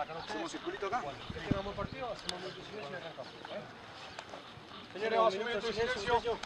¿Hacemos circulito acá? Bueno, terminamos el partido, hacemos silencio y Señores, vamos a un minuto de silencio.